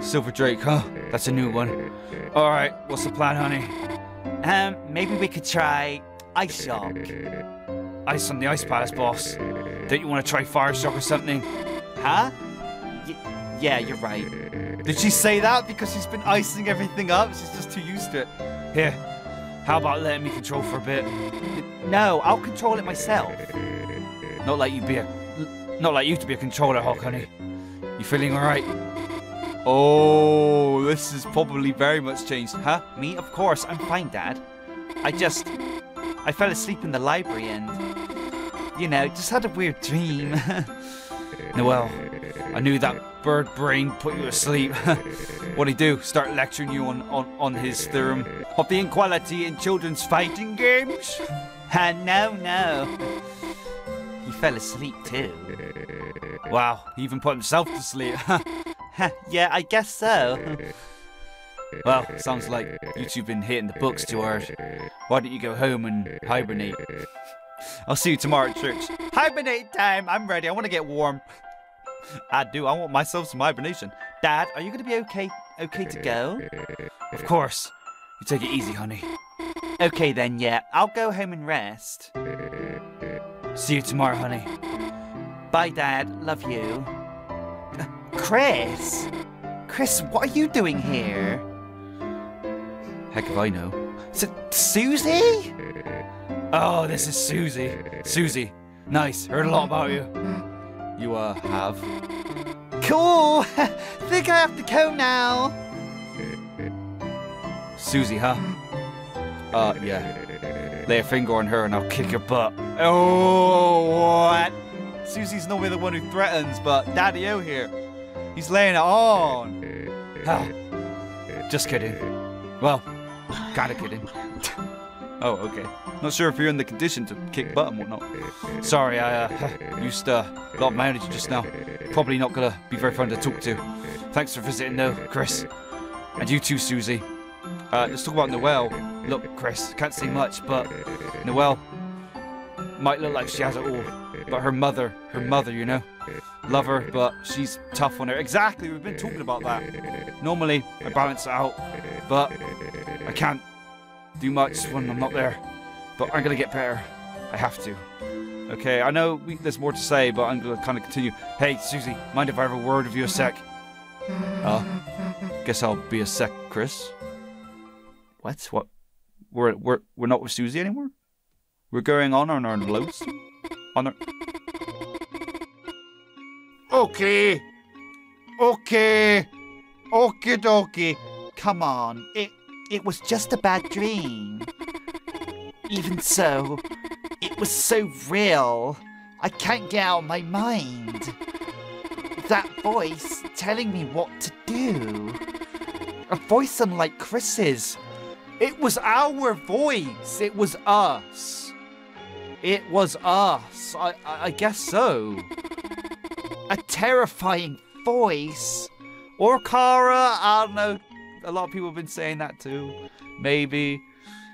S2: Silver Drake, huh? That's a new one. All right, what's the plan, honey? Um, maybe we could try Ice Shock. Ice on the Ice Palace, boss. Don't you want to try Fire Shock or something? Huh? Y- yeah, you're right. Did she say that because she's been icing everything up? She's just too used to it. Here, how about letting me control for a bit? No, I'll control it myself. Not like you be a, not like you to be a controller, Hawk, honey. You feeling all right? Oh, this is probably very much changed. Huh? Me? Of course, I'm fine, Dad. I just, I fell asleep in the library and, you know, just had a weird dream. Noelle, I knew that bird brain put you asleep. What'd he do? Start lecturing you on, on, on his theorem of the inequality in children's fighting games? Uh, no, no. He fell asleep too. Wow, he even put himself to sleep. yeah, I guess so. well, sounds like you two been hitting the books too hard. Why don't you go home and hibernate? I'll see you tomorrow at church. Hibernate time! I'm ready. I want to get warm. I do. I want myself some hibernation. Dad, are you going to be okay? Okay to go? Of course. You take it easy, honey. Okay then, yeah. I'll go home and rest. See you tomorrow, honey. Bye, Dad. Love you. Kris! Kris, what are you doing here? Heck if I know. Is it Susie? Oh, this is Susie. Susie. Nice. Heard a lot about you. You, uh, have? Cool! Think I have to go now. Susie, huh? Uh, yeah. Lay a finger on her and I'll kick your butt. Oh, what? Susie's normally the one who threatens, but Daddy O here, he's laying it on. Just kidding. Well, kinda kidding. oh, okay. Not sure if you're in the condition to kick butt and whatnot. Sorry, I uh, used uh, a lot of my energy just now. Probably not gonna be very fun to talk to. Thanks for visiting, though, Kris. And you too, Susie. Uh, let's talk about Noelle. Look, Kris, can't say much, but Noelle might look like she has it all. But her mother, her mother, you know. Love her, but she's tough on her. Exactly, we've been talking about that. Normally, I balance it out, but I can't do much when I'm not there. But I'm gonna get better. I have to. Okay, I know we, there's more to say, but I'm gonna kind of continue. Hey, Susie, mind if I have a word with you a sec? Uh, guess I'll be a sec, Kris. What? What? We're we're we're not with Susie anymore. We're going on on our loads. On our.
S5: Okay. Okay. Okie dokie.
S2: Come on, it it was just a bad dream. Even so, it was so real. I can't get out of my mind. That voice telling me what to do. A voice unlike Kris's. It was our voice. It was us. It was us. I, I, I guess so. A terrifying voice. Or Chara. I don't know. A lot of people have been saying that too. Maybe.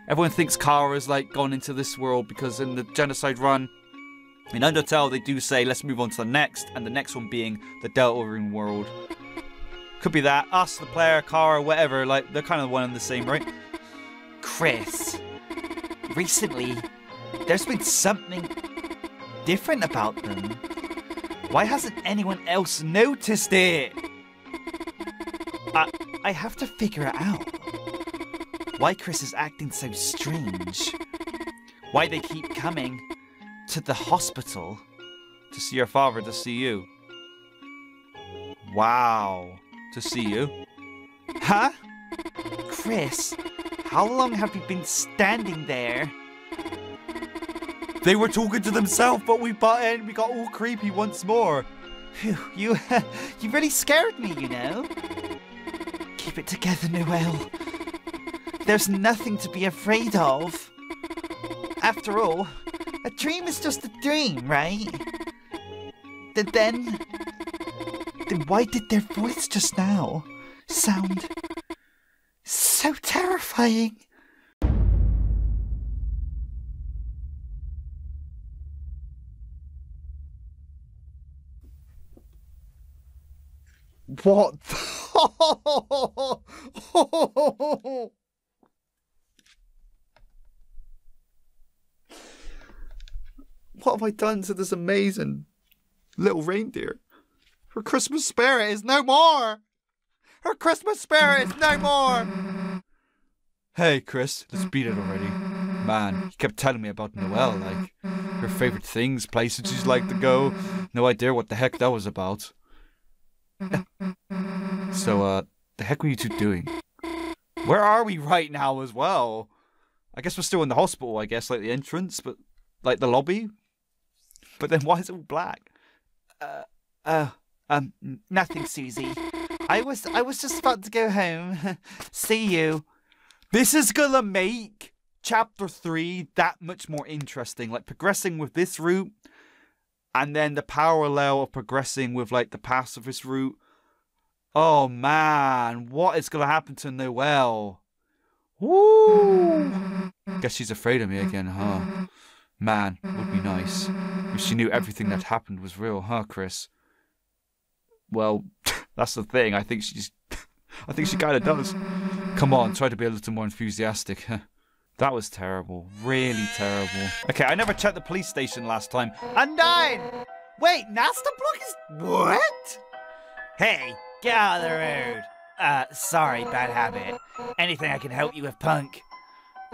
S2: Everyone thinks Chara's like gone into this world because in the genocide run, in Undertale, they do say, let's move on to the next, and the next one being the Deltarune world. Could be that. Us, the player, Chara, whatever. Like, they're kind of one and the same, right?
S3: Kris, recently, there's been something different about them. Why hasn't anyone else noticed it? I, I have to figure it out. Why Kris is acting so strange. Why they keep coming to the hospital.
S2: To see your father, to see you. Wow. To see you?
S3: Huh? Kris, how long have you been standing there?
S2: They were talking to themselves, but we butt in. We got all creepy once more.
S3: Phew, you, you really scared me, you know. Keep it together, Noelle. There's nothing to be afraid of. After all, a dream is just a dream, right? Th- then, then why did their voice just now sound so terrifying?
S2: What? what have I done to this amazing little reindeer? Her Christmas spirit is no more! Her Christmas spirit is no more! Hey, Kris, let's beat it already. Man, he kept telling me about Noelle, like her favorite things, places she's like to go. No idea what the heck that was about. So, uh, the heck were you two doing? Where are we right now as well? I guess we're still in the hospital, I guess, like the entrance, but like the lobby. But then why is it all black?
S3: Uh, uh, um, nothing, Susie. I was, I was just about to go home. See you.
S2: This is gonna make chapter three that much more interesting. Like progressing with this route, and then the parallel of progressing with like the pacifist route. Oh man, what is gonna happen to Noelle? Woo! Guess she's afraid of me again, huh? Man, would be nice if she knew everything that happened was real, huh, Kris? Well, that's the thing. I think she's. I think she kind of does. Come on, try to be a little more enthusiastic. That was terrible. Really terrible. Okay, I never checked the police station last time. Undyne! Wait, Nasta Block is. What?
S3: Hey, get out of the road. Uh, sorry, bad habit. Anything I can help you with, punk?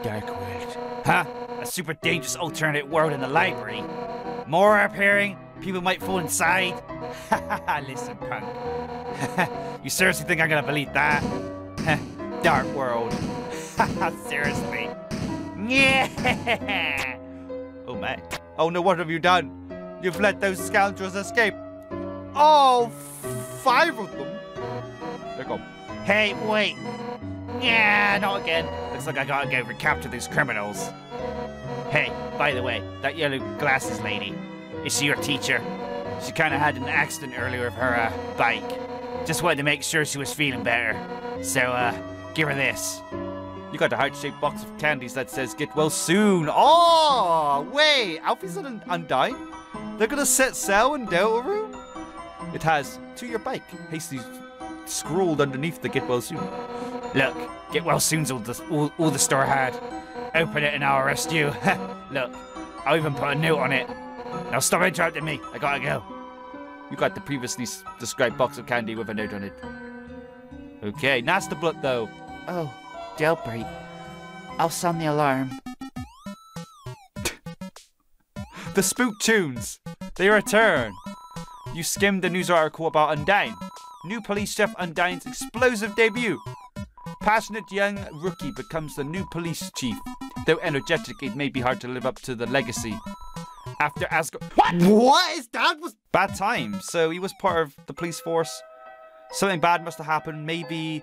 S2: Dark World.
S3: Huh? A super dangerous alternate world in the library? More appearing? People might fall inside? Listen, punk. you seriously think I'm gonna believe that? Dark world. Seriously. Yeah.
S2: Oh my. Oh no, what have you done? You've let those scoundrels escape. Oh, five of them. They're gone.
S3: Hey, wait. Yeah, not again. Looks like I gotta go recapture these criminals. Hey, by the way, that yellow glasses lady, is she your teacher? She kinda had an accident earlier with her uh, bike. Just wanted to make sure she was feeling better. So, uh, give her this.
S2: You got a heart-shaped box of candies that says "Get well soon." Oh, wait, Alphys un- undying? They're gonna set sail in Deltarune. It has to your bike. Hastily scrawled underneath the "Get well soon."
S3: Look, get well soon's all the all, all the store had. Open it and I'll arrest you. Look, I'll even put a note on it. Now stop interrupting me. I gotta go.
S2: You got the previously described box of candy with a note on it. Okay, Nasta Blood though.
S3: Oh, jailbreak. I'll sound the alarm.
S2: The Spook Tunes. They return. You skimmed the news article about Undyne. New police chef Undyne's explosive debut. Passionate young rookie becomes the new police chief. Though energetic, it may be hard to live up to the legacy. After Asgore. What? What is that? Was bad times. So he was part of the police force. Something bad must have happened. Maybe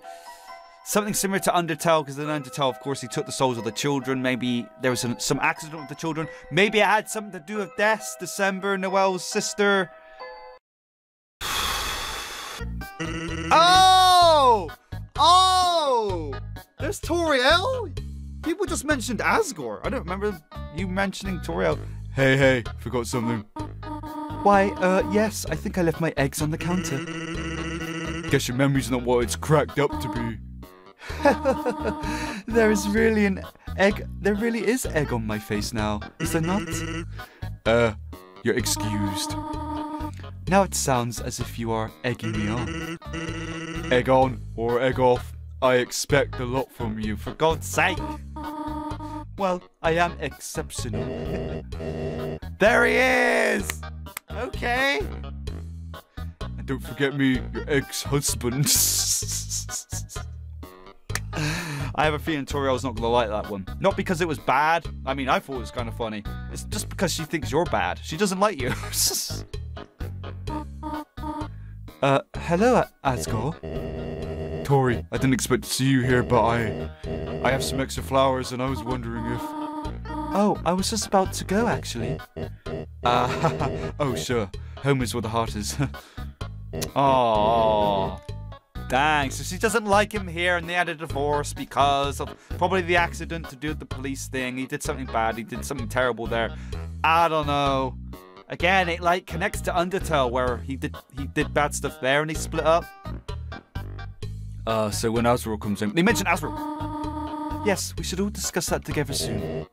S2: Something similar to Undertale, because in Undertale, of course, he took the souls of the children. Maybe there was some, some accident with the children. Maybe it had something to do with Death, December, Noelle's sister.
S6: There's Toriel? People just mentioned Asgore. I don't remember you mentioning Toriel.
S7: Hey, hey, forgot something.
S2: Why, uh, yes, I think I left my eggs on the counter.
S7: Guess your memory's not what it's cracked up to be.
S2: there is really an egg. There really is egg on my face now. Is there not?
S7: Uh, you're excused.
S2: Now it sounds as if you are egging me on.
S7: Egg on or egg off. I expect a lot from you, for
S2: God's sake. Well, I am exceptional. there he is! Okay.
S7: And don't forget me, your ex-husband.
S2: I have a feeling Toriel's not gonna like that one. Not because it was bad. I mean, I thought it was kind of funny. It's just because she thinks you're bad. She doesn't like you. uh, hello, Asgore.
S7: Tori, I didn't expect to see you here, but I, I have some extra flowers, and I was wondering if.
S2: Oh, I was just about to go, actually.
S7: Uh, oh sure, home is where the heart is.
S2: Oh, dang. So she doesn't like him here, and they had a divorce because of probably the accident to do with the police thing. He did something bad. He did something terrible there. I don't know. Again, it like connects to Undertale, where he did he did bad stuff there, and they split up.
S7: Uh, so when Asriel comes in,
S2: They mentioned Asriel. Yes, we should all discuss that together soon.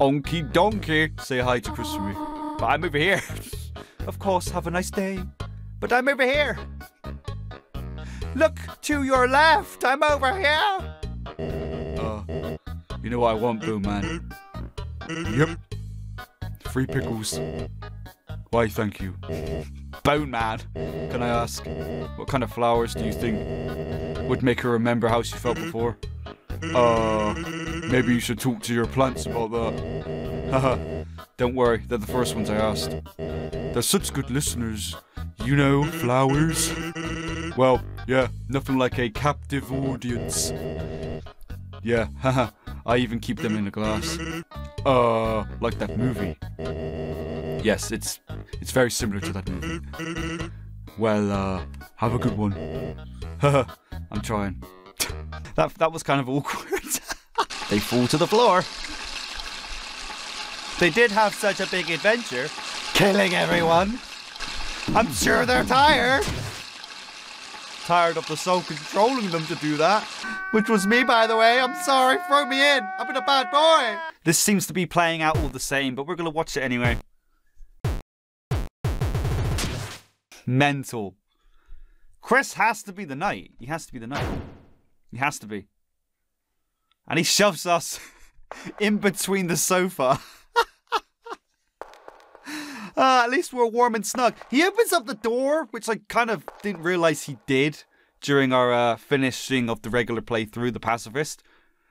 S7: Onky Donkey, say hi to Kris me.
S2: But I'm over here. of course, have a nice day. But I'm over here. Look to your left. I'm over here.
S7: Uh, you know what I want, though, man. Yep. Free pickles. Why, thank you.
S2: Bone man.
S7: Can I ask, what kind of flowers do you think would make her remember how she felt before? Uh, maybe you should talk to your plants about that. Haha. Don't worry, they're the first ones I asked. They're such good listeners. You know, flowers. Well, yeah, nothing like a captive audience. Yeah, haha. I even keep them in a glass. Uh, like that movie. Yes, it's it's very similar to that movie. Well, uh, have a good one. Haha, I'm trying.
S2: That that was kind of awkward. they fall to the floor. They did have such a big adventure, killing everyone. I'm sure they're tired. Tired of the soul controlling them to do that. Which was me, by the way. I'm sorry. Throw me in. I've been a bad boy. This seems to be playing out all the same, but we're going to watch it anyway. Mental. Kris has to be the knight. He has to be the knight. He has to be. And he shoves us in between the sofa. Uh, at least we're warm and snug. He opens up the door, which I kind of didn't realize he did during our uh, finishing of the regular playthrough, the pacifist.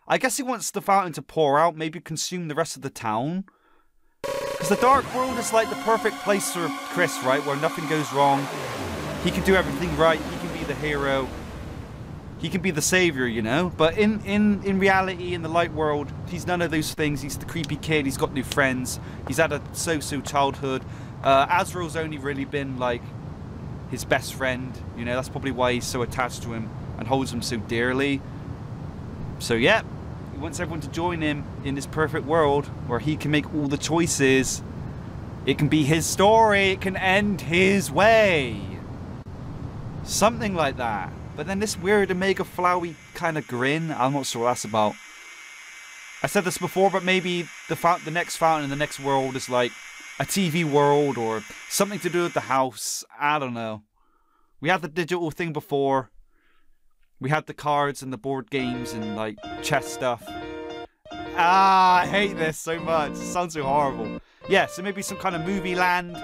S2: I guess he wants the fountain to pour out, maybe consume the rest of the town. Because the Dark World is like the perfect place for Kris, right? Where nothing goes wrong. He can do everything right. He can be the hero. He can be the savior, you know. But in in in reality, in the light world, he's none of those things. He's the creepy kid. He's got new friends. He's had a so-so childhood. Uh, Asriel's only really been like his best friend. You know, that's probably why he's so attached to him and holds him so dearly. So yeah, he wants everyone to join him in this perfect world where he can make all the choices. It can be his story. It can end his way. Something like that. But then this weird Omega Flowey kind of grin, I'm not sure what that's about. I said this before, but maybe the the next fountain in the next world is like a TV world or something to do with the house. I don't know. We had the digital thing before. We had the cards and the board games and like chess stuff. Ah, I hate this so much. It sounds so horrible. Yeah, so maybe some kind of movie land.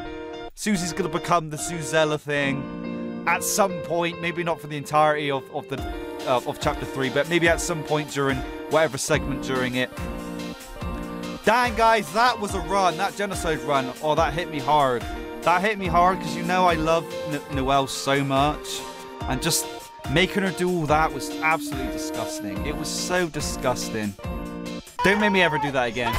S2: Susie's gonna become the Suzella thing at some point, maybe not for the entirety of, of the uh, of chapter three, but maybe at some point during whatever segment during it. Dang, guys, that was a run. That genocide run. Oh, that hit me hard. That hit me hard because you know I love N- Noelle so much, and just Making her do all that was absolutely disgusting. It was so disgusting. Don't make me ever do that again.